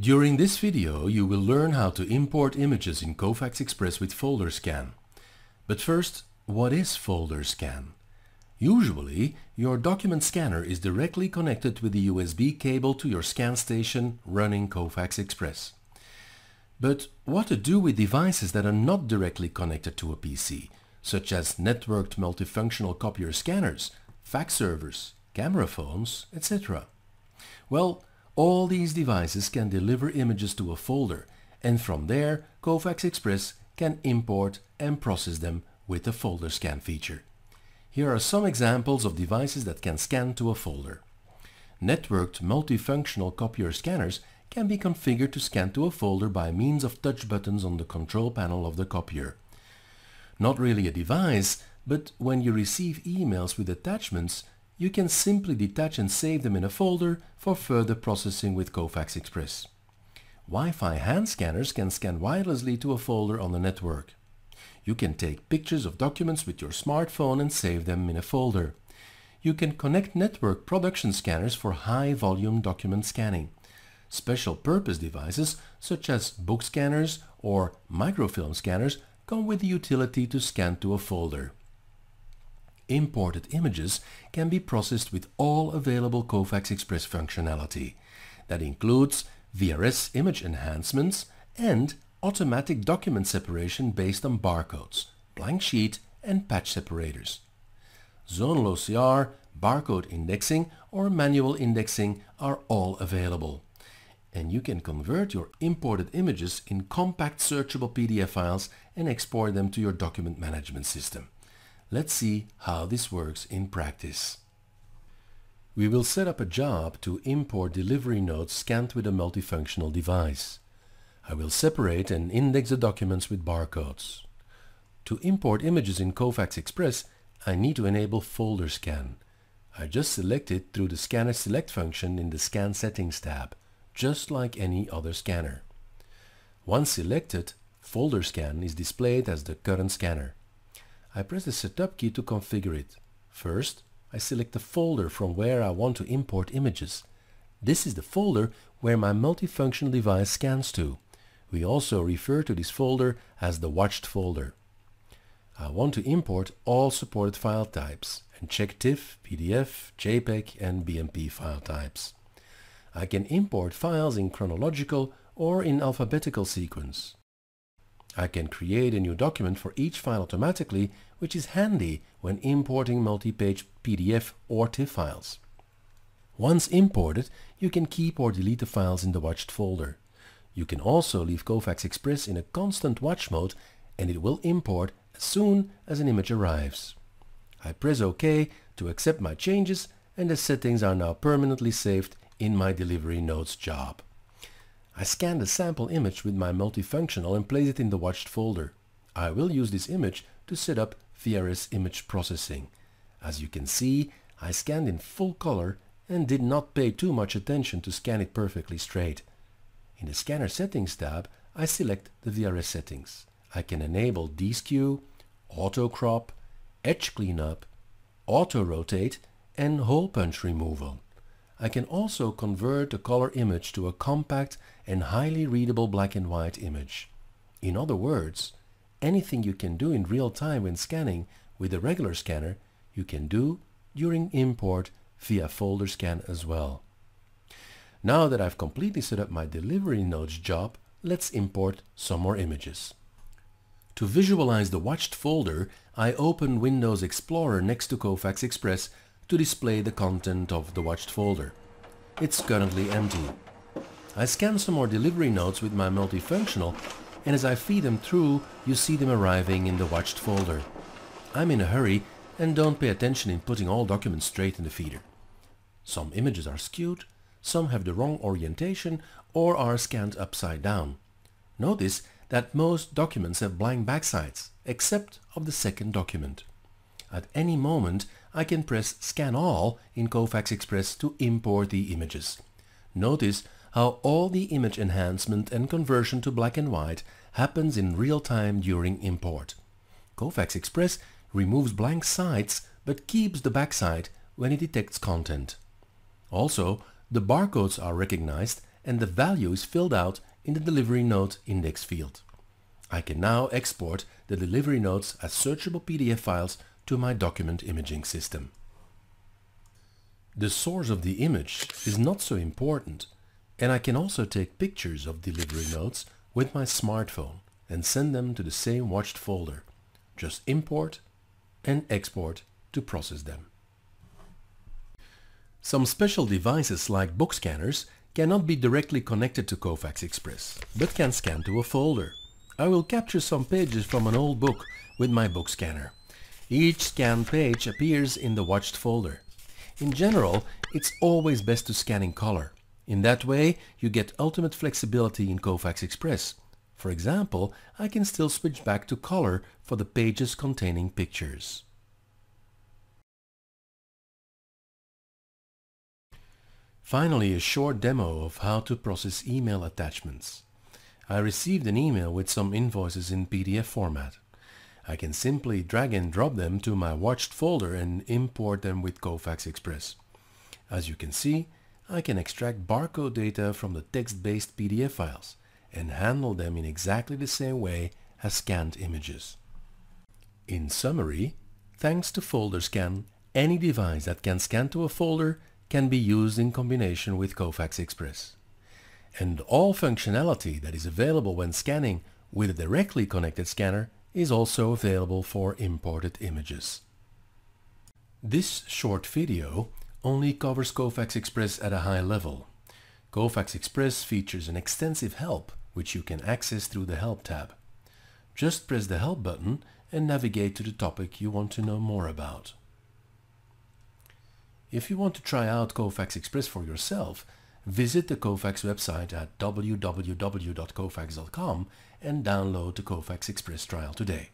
During this video you will learn how to import images in Kofax Express with folder scan. But first, what is folder scan? Usually, your document scanner is directly connected with the USB cable to your scan station running Kofax Express. But what to do with devices that are not directly connected to a PC, such as networked multifunctional copier scanners, fax servers, camera phones, etc.? Well, all these devices can deliver images to a folder and from there Kofax Express can import and process them with the folder scan feature. Here are some examples of devices that can scan to a folder. Networked multifunctional copier scanners can be configured to scan to a folder by means of touch buttons on the control panel of the copier. Not really a device, but when you receive emails with attachments, you can simply detach and save them in a folder for further processing with Kofax Express. Wi-Fi hand scanners can scan wirelessly to a folder on the network. You can take pictures of documents with your smartphone and save them in a folder. You can connect network production scanners for high volume document scanning. Special purpose devices such as book scanners or microfilm scanners come with the utility to scan to a folder imported images can be processed with all available Kofax Express functionality. That includes VRS image enhancements and automatic document separation based on barcodes, blank sheet and patch separators. Zonal OCR, barcode indexing or manual indexing are all available. And you can convert your imported images in compact searchable PDF files and export them to your document management system. Let's see how this works in practice. We will set up a job to import delivery notes scanned with a multifunctional device. I will separate and index the documents with barcodes. To import images in Kofax Express, I need to enable folder scan. I just select it through the scanner select function in the scan settings tab, just like any other scanner. Once selected, folder scan is displayed as the current scanner. I press the setup key to configure it. First, I select the folder from where I want to import images. This is the folder where my multifunctional device scans to. We also refer to this folder as the watched folder. I want to import all supported file types and check TIFF, PDF, JPEG and BMP file types. I can import files in chronological or in alphabetical sequence. I can create a new document for each file automatically, which is handy when importing multi-page PDF or TIFF files. Once imported, you can keep or delete the files in the watched folder. You can also leave Kofax Express in a constant watch mode and it will import as soon as an image arrives. I press OK to accept my changes and the settings are now permanently saved in my delivery notes job. I scan the sample image with my multifunctional and place it in the watched folder. I will use this image to set up VRS image processing. As you can see, I scanned in full color and did not pay too much attention to scan it perfectly straight. In the Scanner Settings tab, I select the VRS settings. I can enable deskew, auto crop, edge cleanup, auto rotate and hole punch removal. I can also convert the color image to a compact and highly readable black and white image. In other words, anything you can do in real time when scanning with a regular scanner, you can do during import via folder scan as well. Now that I've completely set up my delivery notes job, let's import some more images. To visualize the watched folder, I open Windows Explorer next to Kofax Express to display the content of the watched folder. It's currently empty. I scan some more delivery notes with my multifunctional and as I feed them through you see them arriving in the watched folder. I'm in a hurry and don't pay attention in putting all documents straight in the feeder. Some images are skewed, some have the wrong orientation or are scanned upside down. Notice that most documents have blank backsides, except of the second document. At any moment I can press Scan All in Kofax Express to import the images. Notice how all the image enhancement and conversion to black and white happens in real time during import. Kofax Express removes blank sides but keeps the backside when it detects content. Also, the barcodes are recognized and the value is filled out in the delivery note index field. I can now export the delivery notes as searchable PDF files to my document imaging system. The source of the image is not so important and I can also take pictures of delivery notes with my smartphone and send them to the same watched folder. Just import and export to process them. Some special devices like book scanners cannot be directly connected to Kofax Express, but can scan to a folder. I will capture some pages from an old book with my book scanner. Each scanned page appears in the watched folder. In general, it's always best to scan in color. In that way, you get ultimate flexibility in Kofax Express. For example, I can still switch back to color for the pages containing pictures. Finally, a short demo of how to process email attachments. I received an email with some invoices in PDF format. I can simply drag and drop them to my watched folder and import them with Kofax Express. As you can see, I can extract barcode data from the text-based PDF files and handle them in exactly the same way as scanned images. In summary, thanks to FolderScan, any device that can scan to a folder can be used in combination with Kofax Express. And all functionality that is available when scanning with a directly connected scanner is also available for imported images. This short video only covers Kofax Express at a high level. Kofax Express features an extensive help which you can access through the Help tab. Just press the Help button and navigate to the topic you want to know more about. If you want to try out Kofax Express for yourself, visit the Kofax website at www.kofax.com and download the Kofax Express trial today.